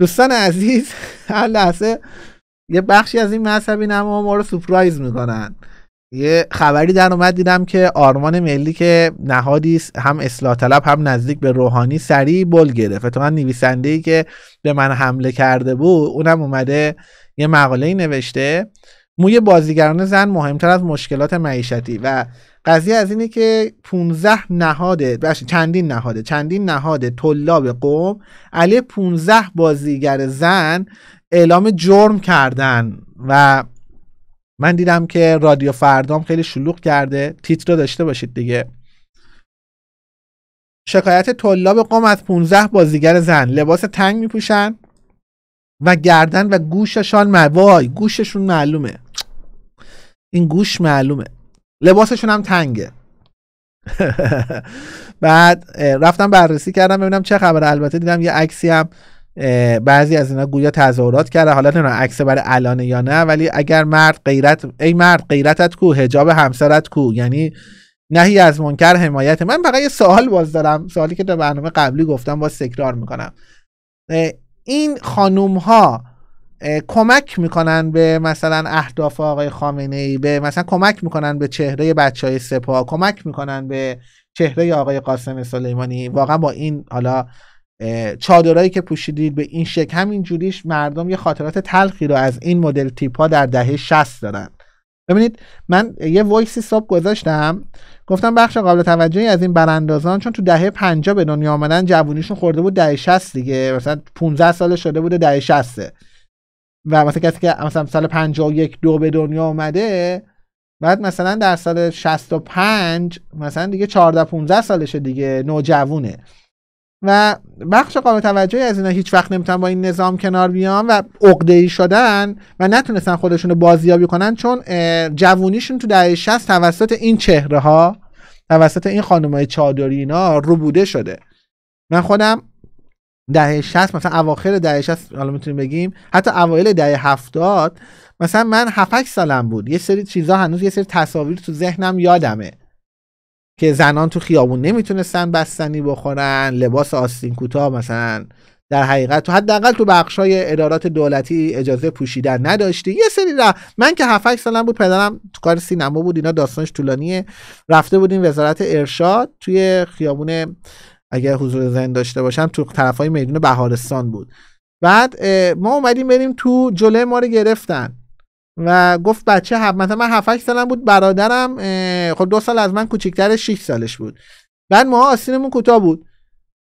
دوستان عزیز هر لحظه یه بخشی از این مذهبی نما ما رو سپرایز می‌کنن. یه خبری در اومد دیدم که آرمان ملی که نهادی هم اصلاح طلب هم نزدیک به روحانی سریع بل گرفت. اتفاقا نویسنده ای که به من حمله کرده بود اونم اومده یه مقاله ای نوشته. موی بازیگران زن مهمتر از مشکلات معیشتی. و قضیه از اینه که 15 نهاده چندین نهاده چندین نهاده طلاب قوم علی 15 بازیگر زن اعلام جرم کردن. و من دیدم که رادیو فردام خیلی شلوغ کرده. تیتر رو داشته باشید دیگه. شکایت طلاب قوم از 15 بازیگر زن. لباس تنگ میپوشن. و گردن و گوششان وای گوششون معلومه. این گوش معلومه. لباسشون هم تنگه. بعد رفتم بررسی کردم ببینم چه خبر البته دیدم یه عکسی هم بعضی از اینا گویا تظاهرات کرده حالا نه عکس برای الانه یا نه ولی اگر مرد غیرت ای مرد غیرتت کو حجاب همسرت کو؟ یعنی نهی از منکر حمایت. من فقط یه سوال باز دارم. سوالی که در برنامه قبلی گفتم باز تکرار می‌کنم. این خانوم ها کمک می‌کنن به مثلا اهداف آقای خامنه ای به مثلا کمک می‌کنن به چهره بچه های سپاه کمک می‌کنن به چهره آقای قاسم سلیمانی. واقعا با این حالا چادرایی که پوشیدید به این شکل همین جوریش مردم یه خاطرات تلخی رو از این مدل تیپ در دهه 60 دارن. ببینید من یه وایسی صبح گذاشتم گفتم بخش قابل توجهی از این براندازان چون تو دهه 50 به دنیا آمدن جوونیشون خورده بود دهه 60 دیگه مثلا 15 سال شده بوده دهه 60 و مثلا کسی که مثلا سال 51 دو به دنیا اومده بعد مثلا در سال 65 مثلا دیگه 14 15 سالشه دیگه نوجوونه. و بخش قابل توجهی از اینا هیچ وقت نمی‌تونن با این نظام کنار بیان و عقده ای شدن و نتونستن خودشون رو بازیابی کنن چون جوونیشون تو دهه 60 توسط این چهره ها توسط این خانم های چادری اینا روبوده شده. من خودم دهه 60 مثلا اواخر دهه 60 حالا می‌تونیم بگیم حتی اوایل دهه 70 مثلا من 7 سالم بود. یه سری چیزا هنوز یه سری تصاویر تو ذهنم یادمه. که زنان تو خیابون نمی‌تونستن بستنی بخورن لباس آستین کوتاه مثلا در حقیقت تو حداقل تو بخشای ادارات دولتی اجازه پوشیدن نداشتی. یه سری را من که 7 سالم بود پدرم تو کار سینما بود اینا داستانش طولانیه. رفته بودیم وزارت ارشاد توی خیابون اگر حضور ذهن داشته باشم تو طرفای میدون بهارستان بود. بعد ما اومدیم بریم تو جلوی ما رو گرفتن. و گفت بچه هف... مثلا من 7 سالم بود برادرم خب دو سال از من کوچیکتر 6 سالش بود. بعد ما آستینمون کوتاه بود.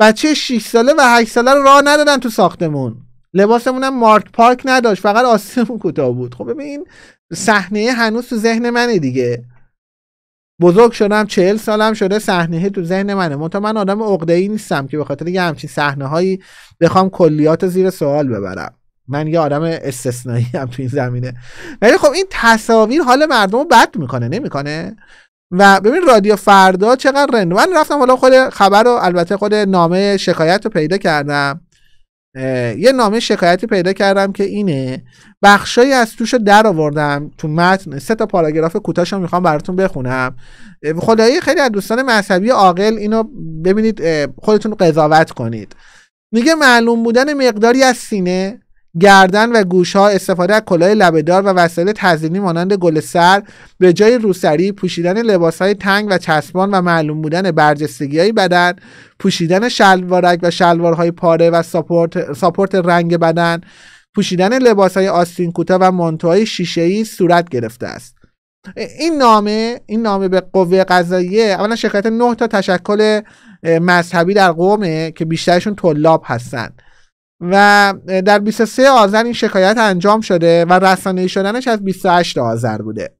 بچه 6 ساله و 8 ساله رو راه ندادن تو ساختمون. لباسمون هم مارک پارک نداشت فقط آستینمون کوتاه بود. خب ببین صحنه هنوز تو ذهن منه دیگه. بزرگ شدم چهل سالم شده صحنه تو ذهن منه. منتها من آدم عقده ای نیستم که به خاطر یه همچین صحنه هایی بخوام کلیات زیر سوال ببرم. من یه آدم استثنایی هم تو این زمینه. ولی خب این تصاویر حال مردم رو بد می‌کنه نمی‌کنه؟ و ببین رادیو فردا چقدر رند. من رفتم حالا خود خبر رو البته خود نامه شکایت رو پیدا کردم. یه نامه شکایتی پیدا کردم که اینه بخشایی از توش در آوردم تو متن. سه تا پاراگراف کوتاهش می‌خوام براتون بخونم. خدایی خیلی از دوستان مذهبی عاقل اینو ببینید خودتون قضاوت کنید. میگه معلوم بودن مقداری از سینه گردن و گوش ها استفاده از کلاه لبهدار و وسایل تزیینی مانند گل سر به جای روسری پوشیدن لباس های تنگ و چسبان و معلوم بودن برجستگی های بدن پوشیدن شلوارک و شلوارهای پاره و ساپورت, ساپورت رنگ بدن پوشیدن لباس های آستین کوتاه و مانتوهای شیشه ای صورت گرفته است. این نامه این نامه به قوه قضاییه اولا شرکت نه تا تشکل مذهبی در قومه که بیشترشون طلاب هستند و در 23 آذر این شکایت انجام شده و رسانه‌ای شدنش از 28 آذر بوده.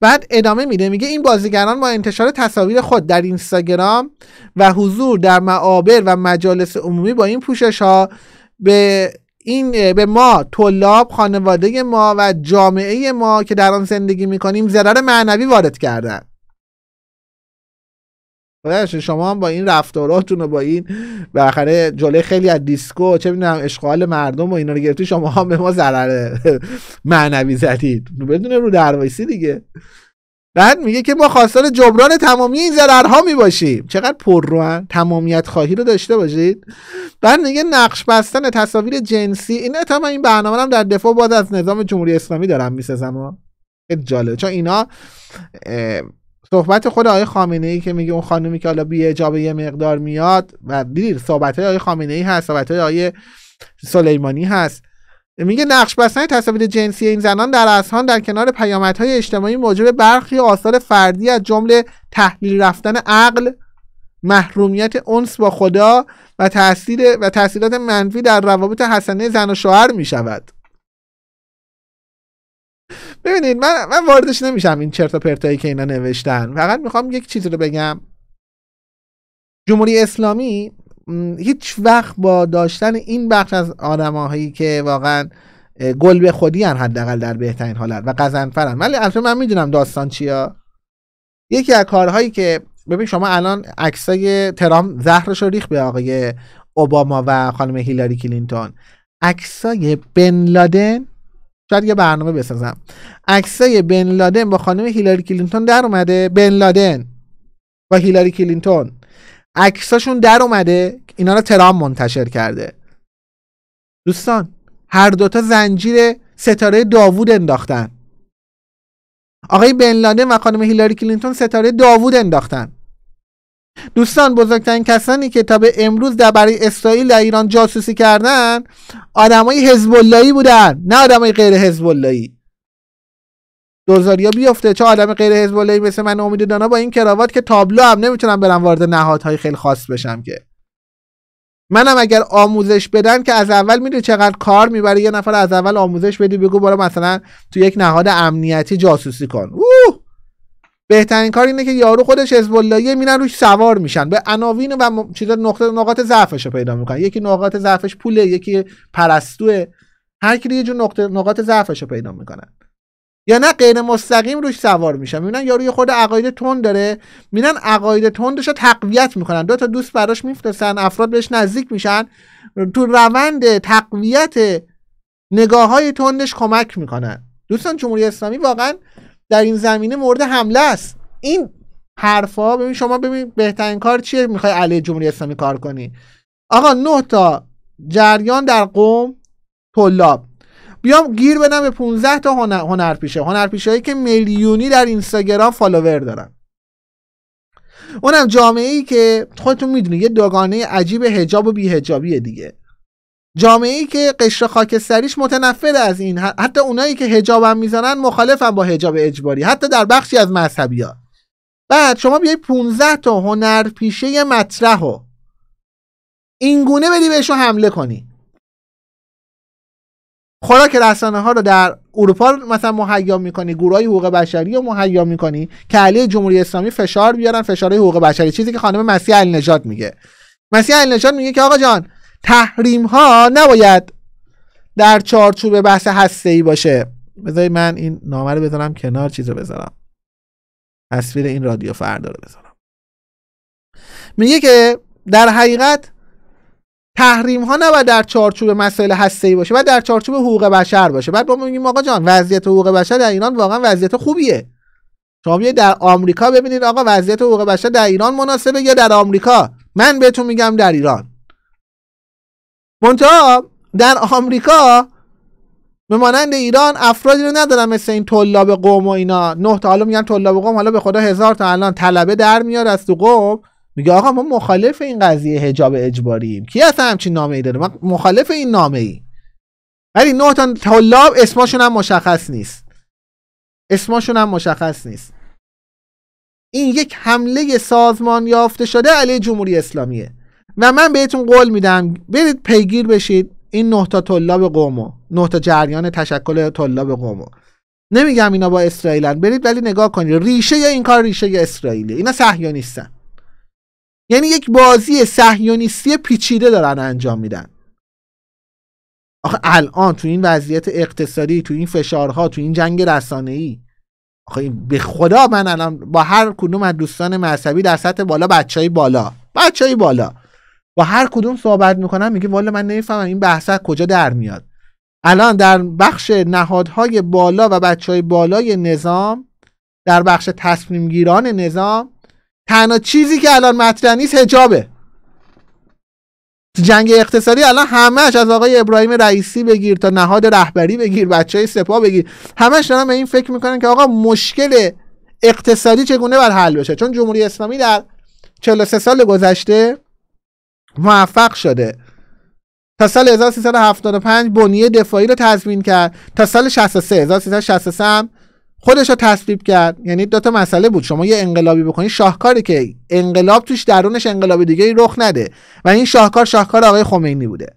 بعد ادامه میده میگه این بازیگران با انتشار تصاویر خود در اینستاگرام و حضور در معابر و مجالس عمومی با این پوشش ها به این به ما طلاب خانواده ما و جامعه ما که در آن زندگی می‌کنیم ضرر معنوی وارد کردن شما هم با این رفتاراتون و با این بالاخره جلوی خیلی از دیسکو چه می‌دونم اشغال مردم و اینا رو گرفتی شما هم به ما ضرر معنوی زدید. بدون رو دروایسی دیگه. بعد میگه که ما خواستار جبران تمامی این ضررها می باشیم چقدر پر تمامیت خواهی رو داشته باشید. بعد میگه نقش بستن تصاویر جنسی. این تا من این برنامه هم در دفاع باز از نظام جمهوری اسلامی دارم می‌سازم. جالبه چون اینا صحبت خود آقای خامنه ای که میگه اون خانومی که حالا بی اجابه یه مقدار میاد و دید صحبت های آقای خامنه ای هست صحبت های آقای سلیمانی هست. میگه نقش بستن تصاویر جنسی این زنان در اصحان در کنار پیامدهای اجتماعی موجب برخی آثار فردی از جمله تحلیل رفتن عقل محرومیت انس با خدا و تاثیر و تاثیرات منفی در روابط حسنه زن و شوهر می شود ببینید من من واردش نمیشم این چرت و پرتایی که اینا نوشتن. فقط می‌خوام یک چیزی رو بگم. جمهوری اسلامی هیچ وقت با داشتن این بخش از آدماهایی که واقعا گل به خودی هن حداقل در بهترین حالت و قزنفرن ولی البته من می‌دونم داستان چیه. یکی از کارهایی که ببین شما الان عکسای ترام زهرش رو ریخ به آقای اوباما و خانم هیلاری کلینتون. عکسای بن لادن شاید یه برنامه بسازم. عکسای بن لادن با خانم هیلاری کلینتون در اومده. بن لادن. با هیلاری کلینتون. عکساشون در اومده. اینا رو ترامپ منتشر کرده. دوستان هر دوتا زنجیر ستاره داوود انداختن. آقای بن لادن و خانم هیلاری کلینتون ستاره داوود انداختن. دوستان بزرگترین کسانی که تا به امروز در برای اسرائیل در ایران جاسوسی کردن آدمای حزب بودن نه آدمای غیر حزب اللهی دوزاریا بیفته چه آدم غیر حزب مثل من امید دانا با این کراوات که تابلو هم نمی‌تونم برم وارد نهادهای خیلی خاص بشم که. منم اگر آموزش بدن که از اول می‌دونی چقدر کار می‌بره یه نفر از اول آموزش بدی بگو برو مثلا تو یک نهاد امنیتی جاسوسی کن. اوه! بهترین کار اینه که یارو خودش حزب میرن روش سوار میشن. به عناوین و چیزا نقطه نقاط ضعفش رو پیدا می‌کنن. یکی نقاط ضعفش پوله یکی پرستوه. هر کی یه جور نقطه نقاط ضعفش رو پیدا می‌کنن. یا نه غیر مستقیم روش سوار میشن. می‌بینن یارو یه خورده عقاید تند داره. میرن عقاید تندش رو تقویت می‌کنن. دو تا دوست براش میفرستن افراد بهش نزدیک میشن. تو روند تقویت نگاه های تندش کمک می‌کنن. دوستان جمهوری اسلامی واقعا در این زمینه مورد حمله است. این حرفا ببین شما ببین بهترین کار چیه؟ می‌خوای علیه جمهوری اسلامی کار کنی. آقا نه تا جریان در قوم طلاب. بیام گیر بدم به 15 تا هنر هنرپیشه. هنرپیشه هایی که میلیونی در اینستاگرام فالوور دارن. اونم جامعه ای که خودتون می‌دونید یه دوگانه عجیب هجاب و بیهجابیه دیگه. جامعه ای که قشر خاکستریش متنفر از این حتی اونایی که هجاب هم می‌زنن مخالفن با هجاب اجباری حتی در بخشی از مذهبی بعد شما بیای 15 تا هنرپیشه مطرح و اینگونه بدی بهشون حمله کنی. خوراک رسانه ها رو در اروپا مثلا مهیا می‌کنی گروه حقوق بشری رو مهیا می‌کنی که علیه جمهوری اسلامی فشار بیارن فشار حقوق بشری. چیزی که خانم مسیح نجات میگه. مسیح نجات میگه که آقا جان تحریم ها نباید در چارچوب بحث هسته ای باشه. بذارید من این نامه رو بذارم کنار چیز رو بذارم. تصویر این رادیو فردا رو بذارم. میگه که در حقیقت تحریم ها نباید در چارچوب مسائل هسته ای باشه و در چارچوب حقوق بشر باشه. بعد ما میگیم آقا جان وضعیت حقوق بشر در ایران واقعا وضعیت خوبیه. شما در آمریکا ببینید آقا وضعیت حقوق بشر در ایران مناسبه یا در آمریکا؟ من بهتون میگم در ایران. منتها در آمریکا به مانند ایران افرادی رو ندارن مثل این طلاب قوم و اینا. نه تا حالا میگن طلاب قوم حالا به خدا هزار تا الان طلبه در میاد از تو قوم. میگه آقا ما مخالف این قضیه حجاب اجباریم کی اصلا همچین نامه ای داره؟ ما مخالف این نامه ای ولی نه تا طلاب اسمشون هم مشخص نیست. اسمشون هم مشخص نیست. این یک حمله سازمان یافته شده علیه جمهوری اسلامیه. و من بهتون قول میدم. برید پیگیر بشید. این نه تا طلاب قومو. نه تا جریان تشکل طلاب قومو. نمیگم اینا با اسرائیلن. برید ولی نگاه کنید. ریشه این کار ریشه اسرائیلی. اینا صهیونیستن. یعنی یک بازی صهیونیستی پیچیده دارن انجام میدن. آخه الان تو این وضعیت اقتصادی تو این فشارها تو این جنگ رسانه‌ای آخه به خدا من الان با هر کدوم از دوستان مذهبی در سطح بالا بچهای بالا. بچهای بالا. با هر کدوم صحبت می‌کنم میگه والا من نمی‌فهمم این بحث کجا در میاد. الان در بخش نهادهای بالا و بچه های بالای نظام در بخش تصمیم گیران نظام تنها چیزی که الان مطرح نیست حجابه. جنگ اقتصادی الان همش از آقای ابراهیم رئیسی بگیر تا نهاد رهبری بگیر بچه های سپاه بگیر همش دارن به این فکر می‌کنن که آقا مشکل اقتصادی چگونه باید حل بشه؟ چون جمهوری اسلامی در 43 سال گذشته موفق شده. تا سال 1375 بنیه دفاعی رو تضمین کرد. تا سال 63 1363 هم خودش رو تصویب کرد. یعنی دو تا مسئله بود. شما یه انقلابی بکنی شاهکاری که انقلاب توش درونش انقلاب دیگه رخ نده. و این شاهکار شاهکار آقای خمینی بوده.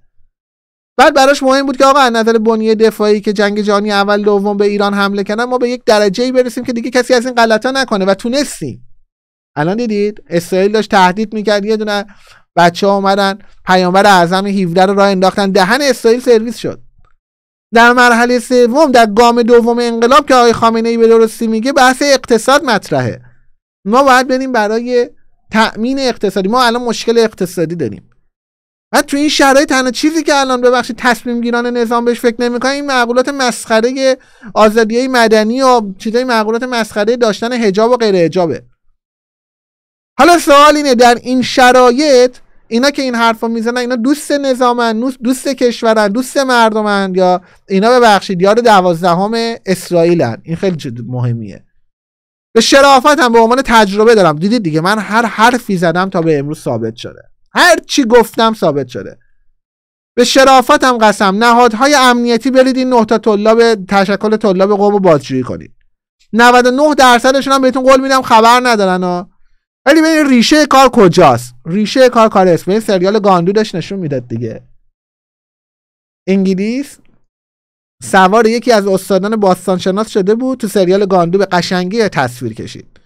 بعد براش مهم بود که آقا از نظر بنیه دفاعی که جنگ جهانی اول دوم به ایران حمله کردن ما به یک درجه ای برسیم که دیگه کسی از این غلطا نکنه و تونستیم. الان دیدید؟ اسرائیل داشت تهدید می‌کرد. یه دونه بچه ها اومدن پیامبر اعظم 17 رو راه انداختن دهن اسرائیل سرویس شد. در مرحله سوم در گام دوم انقلاب که آقای خامنه ای به درستی میگه بحث اقتصاد مطرحه. ما باید بریم برای تأمین اقتصادی. ما الان مشکل اقتصادی داریم. و تو این شرایط تنها چیزی که الان ببخشید تصمیم گیران نظام بهش فکر نمی‌کنن این معقولات مسخره آزادی مدنی و چیزای معقولات مسخره داشتن حجاب و غیر حجابه حالا سوال اینه در این شرایط اینا که این حرفا می‌زنن اینا دوست نظامن دوست کشورن دوست مردمن یا اینا ببخشید یار دوازدهم اسرائیلن. این خیلی مهمیه. به شرافت هم به عنوان تجربه دارم. دیدید دیگه من هر حرفی زدم تا به امروز ثابت شده. هر چی گفتم ثابت شده. به شرافت هم قسم. نهادهای امنیتی برید این نه تا طلاب تشکل طلاب قوم بازجویی کنید. 99 درصدشون هم بهتون قول میدم خبر ندارن ها. ولی ببین ریشه کار کجاست؟ ریشه کار کار اسم سریال گاندو داشت نشون می‌داد دیگه. انگلیس سوار یکی از استادان باستانشناس شده بود تو سریال گاندو به قشنگی تصویر کشید.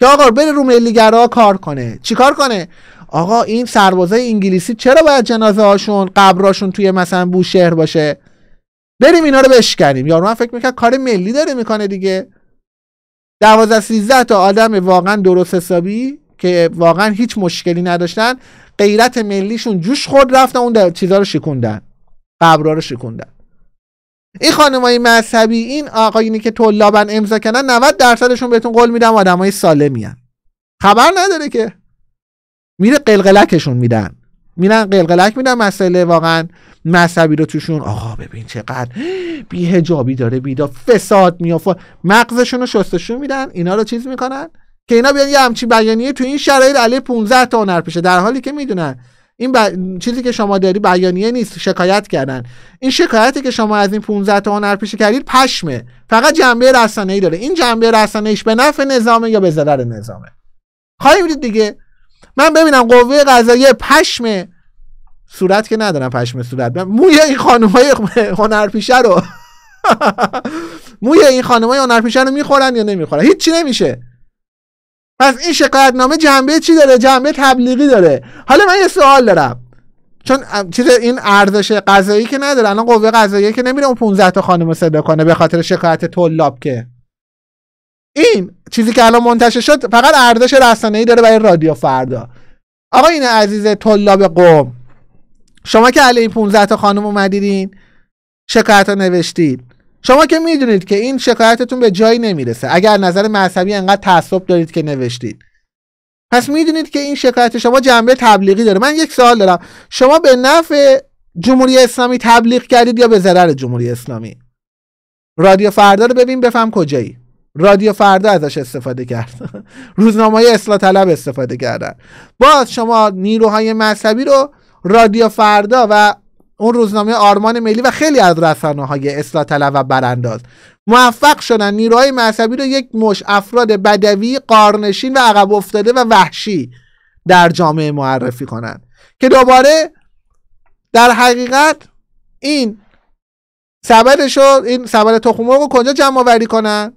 که آقا بره رو ملیگرا کار کنه. چیکار کنه؟ آقا این سربازای انگلیسی چرا باید جنازه هاشون قبراشون توی مثلا بوشهر باشه؟ بریم اینا رو بشکنیم. یارو من فکر می‌کنم کار ملی داره می‌کنه دیگه. دوازده سیزده تا آدم واقعا درست حسابی که واقعا هیچ مشکلی نداشتن. غیرت ملیشون جوش خود رفتن اون چیزا رو شکوندن. قبرا رو شکوندن. این خانمای مذهبی این آقایینی که طلابن امضا کردن 90 درصدشون بهتون قول میدم آدمای سالمی خبر نداره که. میره قلقلکشون میدن. میرن قلقلک میدن مسئله واقعا مذهبی رو توشون آقا ببین چقدر بیهجابی داره بیدا فساد میافه مغزشون رو شستشون میدن اینا رو چیز می‌کنن؟ که اینا بیان یه همچین بیانیه تو این شرایط علیه 15 تا هنر پیشه در حالی که می‌دونن این ب... چیزی که شما داری بیانیه نیست شکایت کردن. این شکایتی که شما از این 15 تا هنر پیشه کردید پشمه. فقط جنبه رسانه‌ای داره. این جنبه رسانه‌ایش به نفع نظامه یا به ضرر نظامه؟ خواهیم دیگه؟ من ببینم قوه قضاییه پشم صورت که ندارم پشم صورت. موی این خانم های هنرپیشه رو موی این خانم های هنرپیشه رو می‌خورن یا نمی‌خورن؟ هیچی نمیشه. پس این شکایت نامه جنبه چی داره؟ جنبه تبلیغی داره. حالا من یه سوال دارم. چون چیز این ارزش قضایی که نداره الان قوه قضاییه که نمیره اون 15 تا خانم صدا کنه به خاطر شکایت طلاب که. این چیزی که الان منتشر شد فقط ارزش ای داره برای رادیو فردا. آقا این عزیز طلاب قوم شما که علی این 15 تا خانم اومدیدین شکایت نوشتید. شما که می‌دونید که این شکایتتون به جایی نمی‌رسه. اگر نظر مذهبی انقدر تعصب دارید که نوشتید. پس می‌دونید که این شکایت شما جنبه تبلیغی داره. من یک سوال دارم. شما به نفع جمهوری اسلامی تبلیغ کردید یا به ضرر جمهوری اسلامی؟ رادیو فردا رو ببین بفهم کجایی. رادیو فردا ازش استفاده کرد. روزنامه های اصلاح طلب استفاده کردن. باز شما نیروهای مذهبی رو رادیو فردا و اون روزنامه آرمان ملی و خیلی از رسانه های اصلاح طلب و برانداز. موفق شدن نیروهای مذهبی رو یک مش افراد بدوی قارنشین و عقب افتاده و وحشی در جامعه معرفی کنند که دوباره در حقیقت این سبدشو این سبد تخم رو کجا جمع آوری کنن؟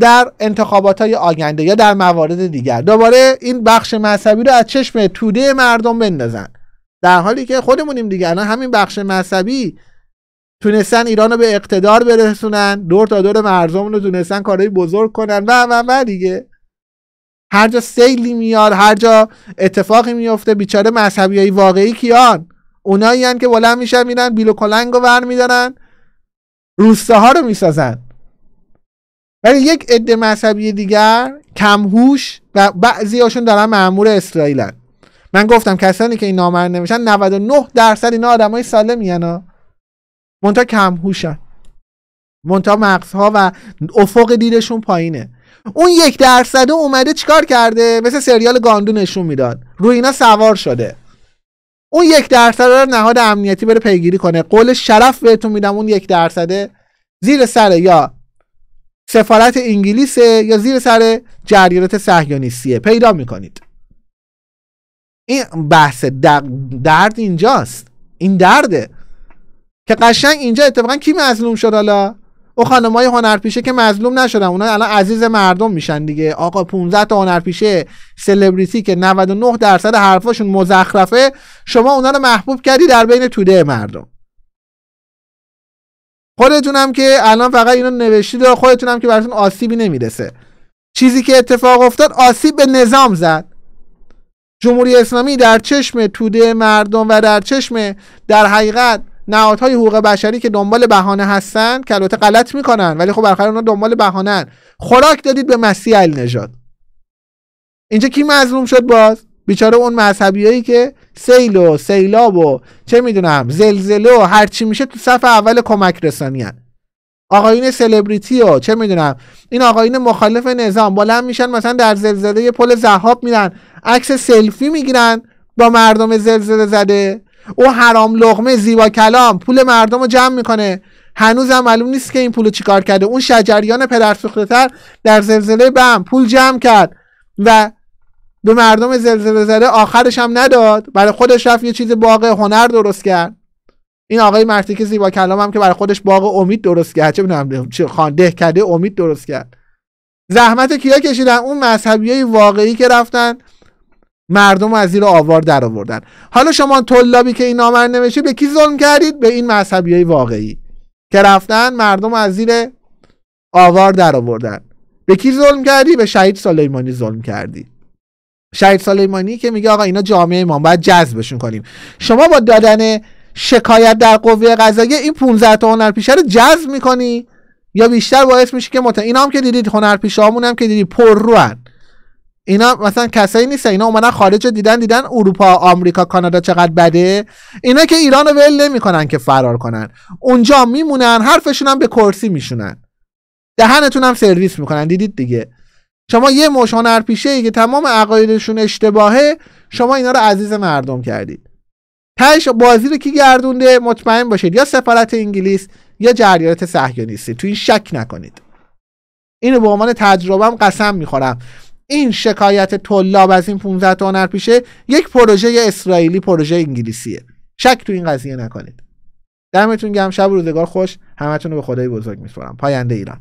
در انتخابات های آینده یا در موارد دیگر. دوباره این بخش مذهبی رو از چشم توده مردم بندازن. در حالی که خودمونیم دیگه الان همین بخش مذهبی تونستن ایران رو به اقتدار برسونن دور تا دور مردم رو تونستن کارهای بزرگ کنن و و و دیگه. هر جا سیلی میاد هر جا اتفاقی میفته بیچاره مذهبی های واقعی کیان؟ اونایی که بلند میشن میرن بیل و کلنگ رو ور روستاها رو می‌سازن. ولی یک عده مذهبی دیگر کمهوش و بعضی هاشون دارن معمور اسرائیلن. من گفتم کسانی که این نامه نمیشن 99 درصد اینا آدمای سالمی ها. منتها کمهوشن. منتها مغزها و افق دیدشون پایینه. اون یک درصد اومده چیکار کرده؟ مثل سریال گاندو نشون می‌داد. روی اینا سوار شده. اون یک درصد رو نهاد امنیتی بره پیگیری کنه. قول شرف بهتون میدم اون یک درصده زیر سر یا سفارت انگلیسه یا زیر سر جریانات صهیونیستیه. پیدا می‌کنید. این بحث درد اینجاست. این درده. که قشنگ اینجا اتفاقا کی مظلوم شد حالا؟ او خانمای هنرپیشه که مظلوم نشدن. اونا الان عزیز مردم میشن دیگه. آقا 15 تا هنرپیشه سلبریتی که 99 درصد حرفاشون مزخرفه شما اونا رو محبوب کردی در بین توده مردم. خودتونم که الان فقط اینو نوشتید و خودتونم که براتون آسیبی نمی‌رسه. چیزی که اتفاق افتاد آسیب به نظام زد. جمهوری اسلامی در چشم توده مردم و در چشم در حقیقت نهادهای حقوق بشری که دنبال بهانه هستن که البته غلط می‌کنن ولی خب بالاخره اونا دنبال بهانه خوراک دادید به مسیح علی نژاد اینجا کی مظلوم شد باز؟ بیچاره اون مذهبیایی که سیل و سیلاب و چه می‌دونم زلزله و هرچی میشه تو صف اول کمک رسانی هن. آقاین سلبریتی و چه می‌دونم این آقاین مخالف نظام بلند میشن مثلا در زلزله پل زهاب میرن عکس سلفی می‌گیرن با مردم زلزله زده. او حرام لغمه زیبا کلام پول مردم رو جمع می‌کنه. هنوز هم معلوم نیست که این پول چیکار کرده. اون شجریان پدرسوختهتر در زلزله بم پول جمع کرد و به مردم زلزله زده آخرش هم نداد. برای خودش رفت یه چیز باغ هنر درست کرد. این آقای مرتیک زیبا کلام هم که برای خودش باغ امید درست کرد. چه می‌دونم خانده کرده امید درست کرد. زحمت کیا کشیدن؟ اون مذهبی واقعی که رفتن. مردم از زیر آوار در آوردن. حالا شما طلابی که این نامر نوشید به کی ظلم کردید؟ به این مذهبی واقعی که رفتن مردم از زیر آوار در آوردن. به کی ظلم کردی؟ به شهید سلیمانی ظلم کردی. شهید سلیمانی که میگه آقا اینا جامعه ما باید جذبشون کنیم. شما با دادن شکایت در قوه قضاییه این 15 تا هنرپیشه رو جذب می‌کنی؟ یا بیشتر باعث میشه که مت اینا هم که دیدید هنرپیشه هم که دیدید پر روان اینا مثلا کسایی نیست اینا اومدن خارج دیدن دیدن اروپا آمریکا کانادا چقدر بده؟ اینا که ایران رو ول نمی‌کنن که فرار کنن. اونجا میمونن حرفشون هم به کرسی میشونن. دهنتون هم سرویس می‌کنن. دیدید دیگه. شما یه مش هنرپیشه ای که تمام عقایدشون اشتباهه شما اینا رو عزیز مردم کردید. تهش بازی رو کی گردونده؟ مطمئن باشید یا سفارت انگلیس یا جریانات صهیونیستی. تو این شک نکنید. اینو به عنوان تجربهم قسم می‌خورم. این شکایت طلاب از این 15 تا هنرپیشه یک پروژه اسرائیلی پروژه انگلیسیه. شک تو این قضیه نکنید. دمتون گرم شب روزگار خوش. همتون رو به خدای بزرگ میسپارم. پاینده ایران.